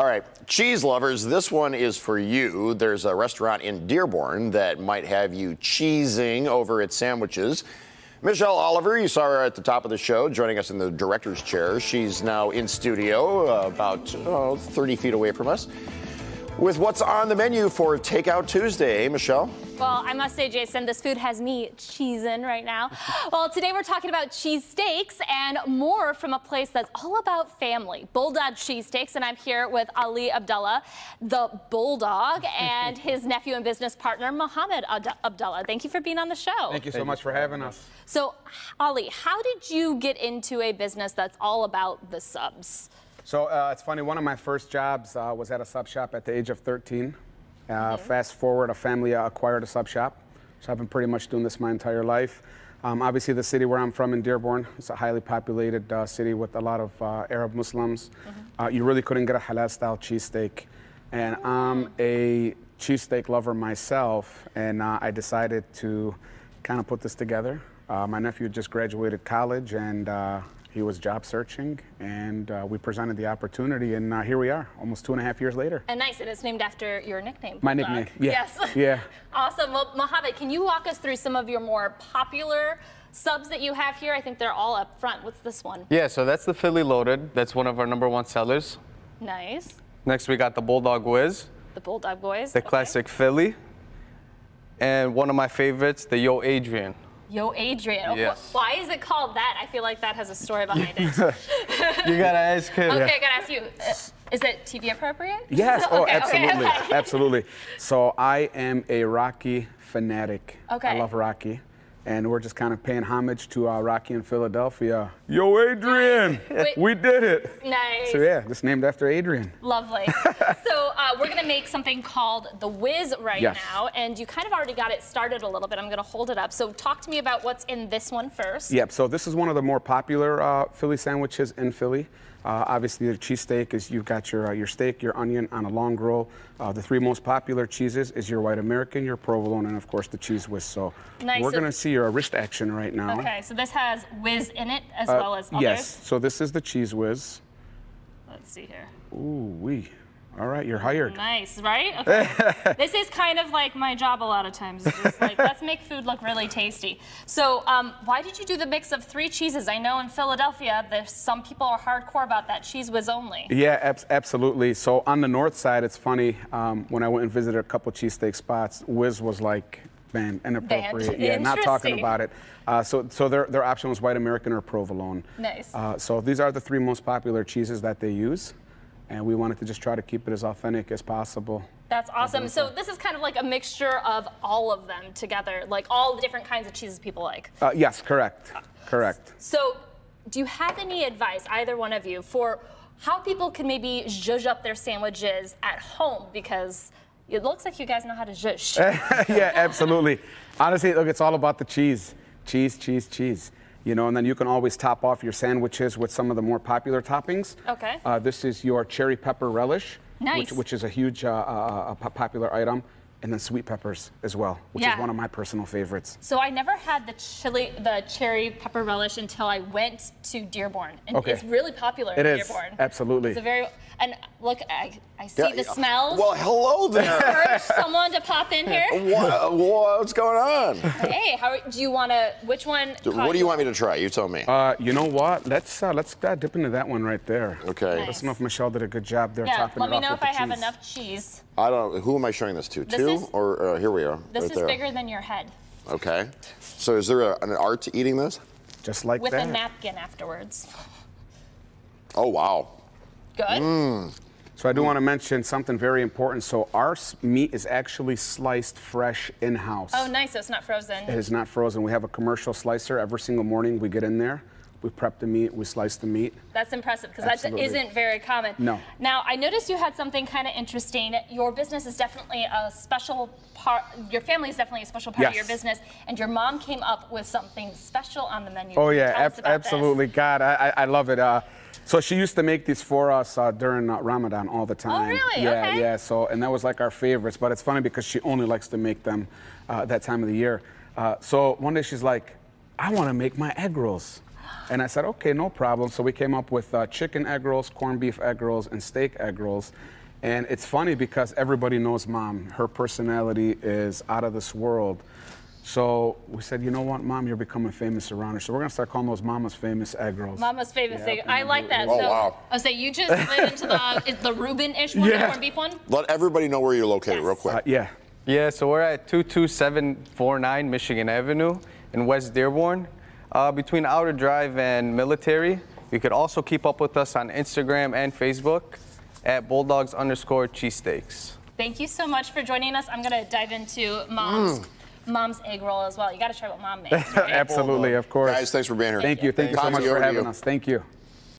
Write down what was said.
All right, cheese lovers, this one is for you. There's a restaurant in Dearborn that might have you cheesing over its sandwiches. Michelle Oliver, you saw her at the top of the show, joining us in the director's chair. She's now in studio, uh, about oh, 30 feet away from us, with what's on the menu for Takeout Tuesday. Eh, Michelle? Well, I must say, Jason, this food has me cheesing right now. well, today we're talking about cheese steaks and more from a place that's all about family, Bulldog Cheesesteaks, and I'm here with Ali Abdullah, the Bulldog, and his nephew and business partner, Mohammed Abdullah. Thank you for being on the show. Thank you so Thank much you. for having us. So, Ali, how did you get into a business that's all about the subs? So uh, it's funny, one of my first jobs uh, was at a sub shop at the age of 13. Uh, mm-hmm. Fast forward, a family uh, acquired a sub shop. So I've been pretty much doing this my entire life. Um, obviously, the city where I'm from in Dearborn, it's a highly populated uh, city with a lot of uh, Arab Muslims. Mm-hmm. Uh, you really couldn't get a halal style cheesesteak. And I'm a cheesesteak lover myself, and uh, I decided to kind of put this together. my nephew just graduated college, and he was job searching, and uh, we presented the opportunity, and uh, here we are, almost two and a half years later. And nice, and it's named after your nickname. My nickname, yeah. Yes. Yeah. awesome. Well, Mohammed, can you walk us through some of your more popular subs that you have here? I think they're all up front. What's this one? Yeah, so that's the Philly Loaded. That's one of our number one sellers. Nice. Next, we got the Bulldog Whiz. The Bulldog Boys. The okay. classic Philly. And one of my favorites, the Yo Adrian. Yo, Adrian. Yes. Why is it called that? I feel like that has a story behind it. you gotta ask him. Okay, I gotta ask you. Uh, is it TV appropriate? Yes. oh, absolutely, okay. absolutely. So I am a Rocky fanatic. Okay. I love Rocky and we're just kind of paying homage to uh, Rocky in Philadelphia. Yo, Adrian, Wait, we did it. Nice. So yeah, just named after Adrian. Lovely. so uh, we're gonna make something called the Whiz right yes. now, and you kind of already got it started a little bit. I'm gonna hold it up. So talk to me about what's in this one first. Yep. So this is one of the more popular uh, Philly sandwiches in Philly. Uh, obviously, the cheesesteak is you've got your uh, your steak, your onion on a long grill. Uh, the three most popular cheeses is your white American, your provolone, and of course the Cheez Whiz. So nice. we're going to see your wrist action right now. Okay, so this has whiz in it as uh, well as others. Yes. So this is the Cheez Whiz. Let's see here. Ooh wee. All right, you're hired. Nice, right? Okay. this is kind of like my job a lot of times. Just like, let's make food look really tasty. So um, why did you do the mix of three cheeses? I know in Philadelphia, some people are hardcore about that Cheez Whiz only. Yeah, ab absolutely. So on the north side, it's funny, um, when I went and visited a couple cheesesteak spots, whiz was like, man, inappropriate. Banned. Yeah, not talking about it. Uh, so, so their, their option was white American or provolone. Nice. Uh, so these are the three most popular cheeses that they use and we wanted to just try to keep it as authentic as possible. That's awesome. So this is kind of like a mixture of all of them together, like all the different kinds of cheeses people like. Uh, yes, correct, correct. So do you have any advice, either one of you, for how people can maybe zhuzh up their sandwiches at home? Because it looks like you guys know how to zhuzh. yeah, absolutely. Honestly, look, it's all about the cheese. Cheese, cheese, cheese you know, and then you can always top off your sandwiches with some of the more popular toppings. Okay. Uh, this is your cherry pepper relish, nice. which, which is a huge uh, uh, uh popular item and then sweet peppers as well, which yeah. is one of my personal favorites. So I never had the chili, the cherry pepper relish until I went to Dearborn, and okay. it's really popular it in is. Dearborn. Absolutely. It's a very and look, I, I see yeah, the smells. Well, hello there. Urge someone to pop in here. What, what's going on? Hey, how do you want to? Which one? What do you want me to try? You tell me. Uh, you know what? Let's uh, let's uh, dip into that one right there. Okay. Nice. Let's know if Michelle did a good job there yeah, topping let me know if I cheese. have enough cheese. I don't. Who am I showing this to? This Two is, or uh, here we are. This right is there. bigger than your head. Okay. So is there a, an art to eating this? Just like With that. With a napkin afterwards. Oh wow. Good. Mmm. So I do want to mention something very important. So our meat is actually sliced fresh in-house. Oh, nice. So it's not frozen. It is not frozen. We have a commercial slicer every single morning. We get in there. We prep the meat, we slice the meat. That's impressive because that isn't very common. No. Now, I noticed you had something kind of interesting. Your business is definitely a special part, your family is definitely a special part yes. of your business, and your mom came up with something special on the menu. Oh, yeah, ab absolutely. This? God, I, I love it. Uh, so she used to make these for us uh, during uh, Ramadan all the time. Oh, really? Yeah, okay. yeah. So, and that was like our favorites. But it's funny because she only likes to make them uh, that time of the year. Uh, so one day she's like, I want to make my egg rolls. And I said, okay, no problem. So we came up with uh, chicken egg rolls, corned beef egg rolls, and steak egg rolls. And it's funny because everybody knows mom. Her personality is out of this world. So we said, you know what, mom, you're becoming famous around here. So we're gonna start calling those mama's famous egg rolls. Mama's famous thing. I like that. Oh, so, wow. I was say you just slid into the is the Reuben-ish one, the corned beef one. Let everybody know where you're located, Yes. real quick. Uh, yeah. Yeah, so we're at 22749 Michigan Avenue in West Dearborn, uh, between Outer Drive and Military. You could also keep up with us on Instagram and Facebook at bulldogs underscore cheesesteaks. Thank you so much for joining us. I'm gonna dive into mom's Mm. mom's egg roll as well. You got to try what mom makes. Right? Absolutely, of course. Guys, thanks for being here. Thank you. Thank you so much for having you. us. Thank you.